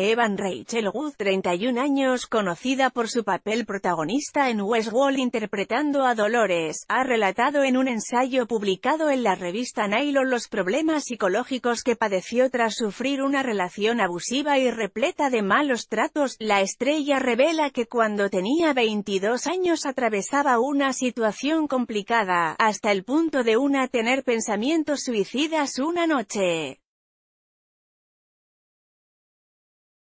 Evan Rachel Wood, 31 años, conocida por su papel protagonista en Westworld interpretando a Dolores, ha relatado en un ensayo publicado en la revista Nylon los problemas psicológicos que padeció tras sufrir una relación abusiva y repleta de malos tratos. La estrella revela que cuando tenía 22 años atravesaba una situación complicada, hasta el punto de una tener pensamientos suicidas una noche.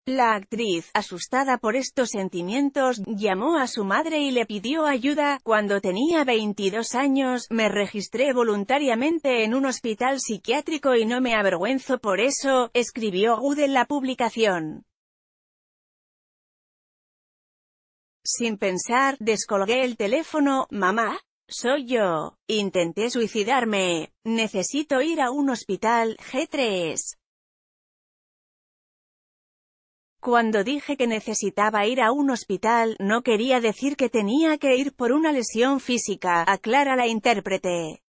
La actriz, asustada por estos sentimientos, llamó a su madre y le pidió ayuda. Cuando tenía 22 años, me registré voluntariamente en un hospital psiquiátrico y no me avergüenzo por eso, escribió Wood en la publicación. Sin pensar, descolgué el teléfono, mamá, soy yo. Intenté suicidarme. Necesito ir a un hospital, G3. Cuando dije que necesitaba ir a un hospital, no quería decir que tenía que ir por una lesión física, aclara la intérprete.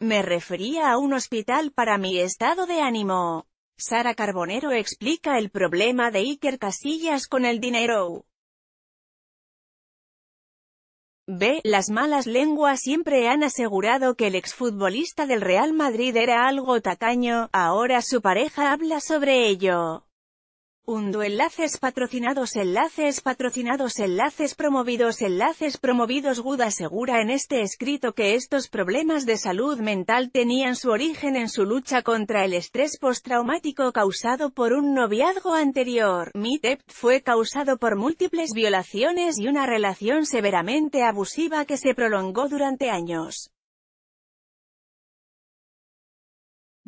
Me refería a un hospital para mi estado de ánimo. Sara Carbonero explica el problema de Iker Casillas con el dinero. B. Las malas lenguas siempre han asegurado que el exfutbolista del Real Madrid era algo tacaño, ahora su pareja habla sobre ello. Undo enlaces patrocinados enlaces patrocinados enlaces promovidos enlaces promovidos Wood asegura en este escrito que estos problemas de salud mental tenían su origen en su lucha contra el estrés postraumático causado por un noviazgo anterior. Mitep fue causado por múltiples violaciones y una relación severamente abusiva que se prolongó durante años.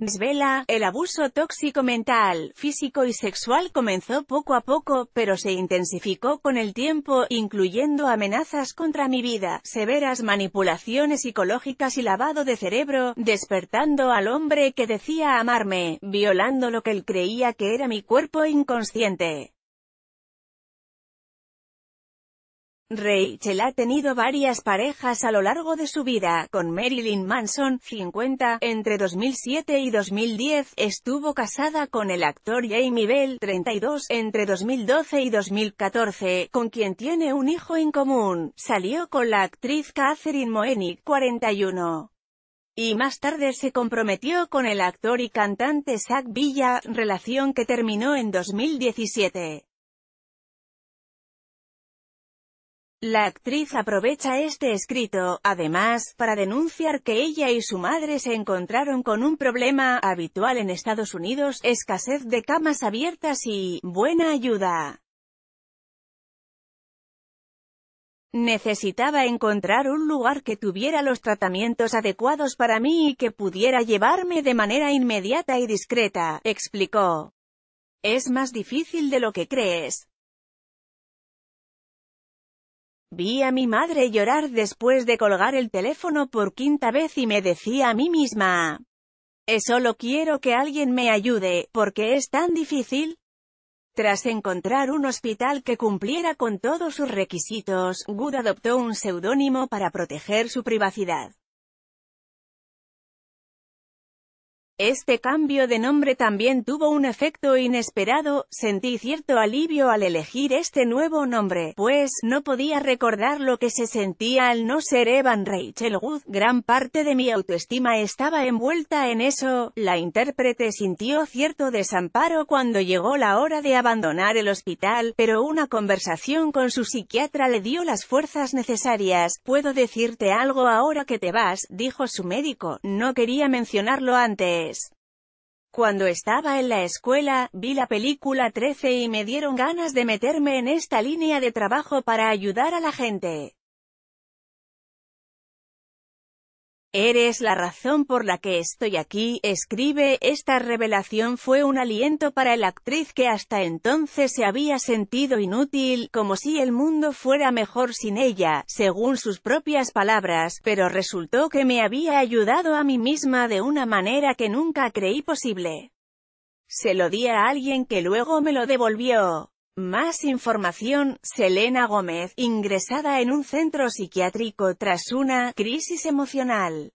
Desvela, el abuso tóxico mental, físico y sexual comenzó poco a poco, pero se intensificó con el tiempo, incluyendo amenazas contra mi vida, severas manipulaciones psicológicas y lavado de cerebro, despertando al hombre que decía amarme, violando lo que él creía que era mi cuerpo inconsciente. Rachel ha tenido varias parejas a lo largo de su vida, con Marilyn Manson, 50, entre 2007 y 2010, estuvo casada con el actor Jamie Bell, 32, entre 2012 y 2014, con quien tiene un hijo en común, salió con la actriz Catherine Moennig, 41 y más tarde se comprometió con el actor y cantante Zach Villa, relación que terminó en 2017. La actriz aprovecha este escrito, además, para denunciar que ella y su madre se encontraron con un problema, habitual en Estados Unidos, escasez de camas abiertas y, buena ayuda. Necesitaba encontrar un lugar que tuviera los tratamientos adecuados para mí y que pudiera llevarme de manera inmediata y discreta, explicó. Es más difícil de lo que crees. Vi a mi madre llorar después de colgar el teléfono por quinta vez y me decía a mí misma, solo quiero que alguien me ayude, porque es tan difícil. Tras encontrar un hospital que cumpliera con todos sus requisitos, Good adoptó un seudónimo para proteger su privacidad. Este cambio de nombre también tuvo un efecto inesperado, sentí cierto alivio al elegir este nuevo nombre, pues, no podía recordar lo que se sentía al no ser Evan Rachel Wood, gran parte de mi autoestima estaba envuelta en eso, la intérprete sintió cierto desamparo cuando llegó la hora de abandonar el hospital, pero una conversación con su psiquiatra le dio las fuerzas necesarias, puedo decirte algo ahora que te vas, dijo su médico, no quería mencionarlo antes. Cuando estaba en la escuela, vi la película 13 y me dieron ganas de meterme en esta línea de trabajo para ayudar a la gente. Eres la razón por la que estoy aquí, escribe, esta revelación fue un aliento para la actriz que hasta entonces se había sentido inútil, como si el mundo fuera mejor sin ella, según sus propias palabras, pero resultó que me había ayudado a mí misma de una manera que nunca creí posible. Se lo di a alguien que luego me lo devolvió. Más información, Selena Gómez, ingresada en un centro psiquiátrico tras una crisis emocional.